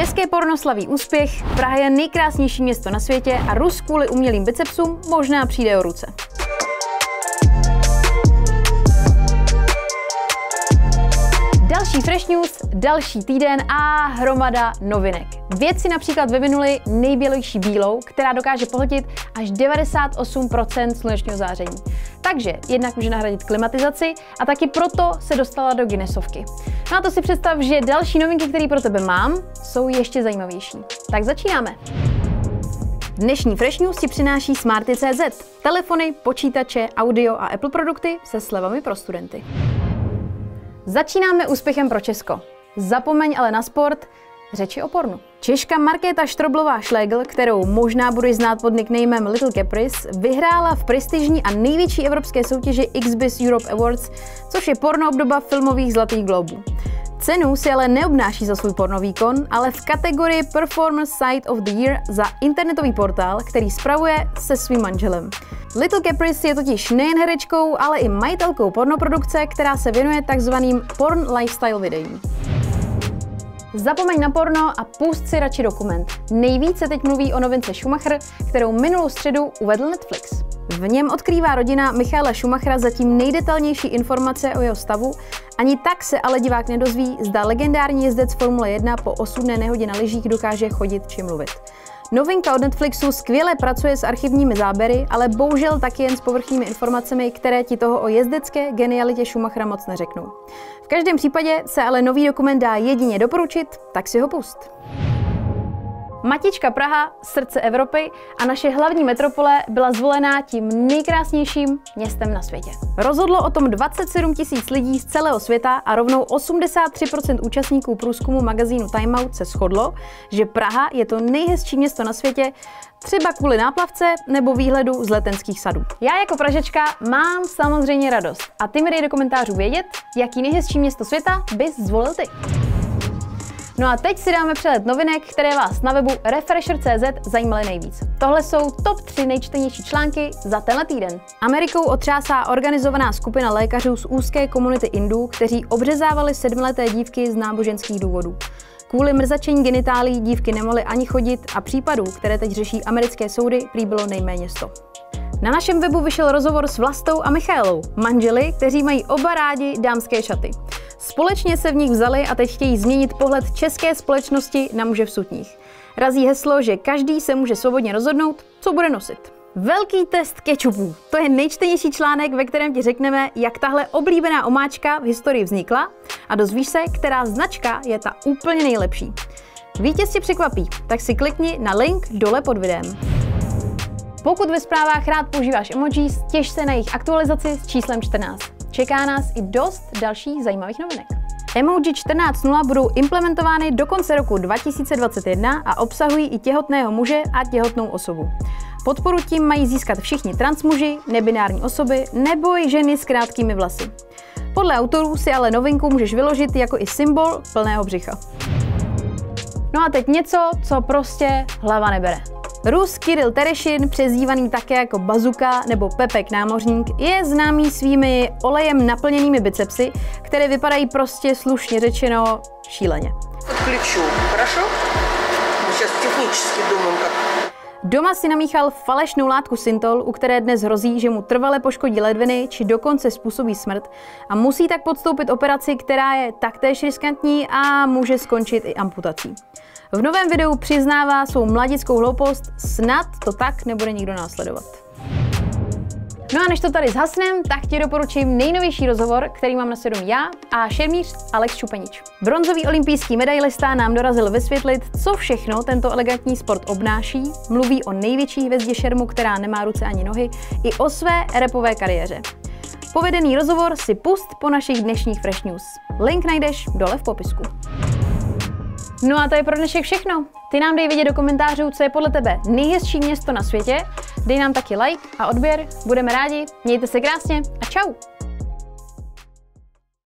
České porno slaví úspěch, Praha je nejkrásnější město na světě a Rus kvůli umělým bicepsům možná přijde o ruce. Další Fresh News, další týden a hromada novinek. Vědci například vyvinuli nejbělejší bílou, která dokáže pohltit až 98% slunečního záření. Takže jednak může nahradit klimatizaci a taky proto se dostala do Guinnessovky. No a to si představ, že další novinky, které pro tebe mám, jsou ještě zajímavější. Tak začínáme. Dnešní Fresh News ti přináší Smarty.cz. Telefony, počítače, audio a Apple produkty se slevami pro studenty. Začínáme úspěchem pro Česko. Zapomeň ale na sport, řeči o pornu. Češka Markéta Štroblová Schlegel, kterou možná budeš znát pod nicknamem Little Caprice, vyhrála v prestižní a největší evropské soutěži XBIS Europe Awards, což je porno obdoba filmových Zlatých globů. Cenu si ale neobnáší za svůj porno výkon, ale v kategorii Performance Site of the Year za internetový portál, který spravuje se svým manželem. Little Caprice je totiž nejen herečkou, ale i majitelkou pornoprodukce, která se věnuje takzvaným porn lifestyle videím. Zapomeň na porno a pust si radši dokument. Nejvíce teď mluví o novince Schumacher, kterou minulou středu uvedl Netflix. V něm odkrývá rodina Michaela Schumachera zatím nejdetalnější informace o jeho stavu, ani tak se ale divák nedozví, zda legendární jezdec Formule 1 po osudné nehodě na lyžích dokáže chodit či mluvit. Novinka od Netflixu skvěle pracuje s archivními záběry, ale bohužel taky jen s povrchními informacemi, které ti toho o jezdecké genialitě Schumachera moc neřeknou. V každém případě se ale nový dokument dá jedině doporučit, tak si ho pust. Matička Praha, srdce Evropy a naše hlavní metropole byla zvolená tím nejkrásnějším městem na světě. Rozhodlo o tom 27 tisíc lidí z celého světa a rovnou 83% účastníků průzkumu magazínu Time Out se shodlo, že Praha je to nejhezčí město na světě, třeba kvůli náplavce nebo výhledu z letenských sadů. Já jako Pražečka mám samozřejmě radost a ty mi dej do komentářů vědět, jaký nejhezčí město světa bys zvolil ty. No a teď si dáme přehled novinek, které vás na webu Refresher.cz zajímaly nejvíc. Tohle jsou top 3 nejčtenější články za tenhle týden. Amerikou otřásá organizovaná skupina lékařů z úzké komunity Indů, kteří obřezávali sedmleté dívky z náboženských důvodů. Kvůli mrzačení genitálí dívky nemohly ani chodit a případů, které teď řeší americké soudy, prý bylo nejméně 100. Na našem webu vyšel rozhovor s Vlastou a Michailou, manželi, kteří mají oba rádi dámské šaty. Společně se v nich vzali a teď chtějí změnit pohled české společnosti na muže v sutních. Razí heslo, že každý se může svobodně rozhodnout, co bude nosit. Velký test kečupů. To je nejčtenější článek, ve kterém ti řekneme, jak tahle oblíbená omáčka v historii vznikla a dozvíš se, která značka je ta úplně nejlepší. Vítěz tě překvapí, tak si klikni na link dole pod videem. Pokud ve zprávách rád používáš emojis, těž se na jejich aktualizaci s číslem 14. Čeká nás i dost dalších zajímavých novinek. Emoji 14.0 budou implementovány do konce roku 2021 a obsahují i těhotného muže a těhotnou osobu. Podporu tím mají získat všichni transmuži, nebinární osoby nebo i ženy s krátkými vlasy. Podle autorů si ale novinku můžeš vyložit jako i symbol plného břicha. No a teď něco, co prostě hlava nebere. Rus Kirill Terešin, přezdívaný také jako Bazuka nebo Pepek námořník, je známý svými olejem naplněnými bicepsy, které vypadají prostě slušně řečeno šíleně. Подключу, хорошо? Мы сейчас технически думаем, как Doma si namíchal falešnou látku Syntol, u které dnes hrozí, že mu trvale poškodí ledviny či dokonce způsobí smrt a musí tak podstoupit operaci, která je taktéž riskantní a může skončit i amputací. V novém videu přiznává svou mladickou hloupost, snad to tak nebude nikdo následovat. No a než to tady zhasnem, tak ti doporučím nejnovější rozhovor, který mám na svědomí já a šermíř Alex Čupenič. Bronzový olympijský medailista nám dorazil vysvětlit, co všechno tento elegantní sport obnáší, mluví o největší hvězdě šermu, která nemá ruce ani nohy, i o své repové kariéře. Povedený rozhovor si pust po našich dnešních Fresh News. Link najdeš dole v popisku. No a to je pro dnešek všechno. Ty nám dej vědět do komentářů, co je podle tebe nejhezčí město na světě. Dej nám taky like a odběr, budeme rádi. Mějte se krásně a čau!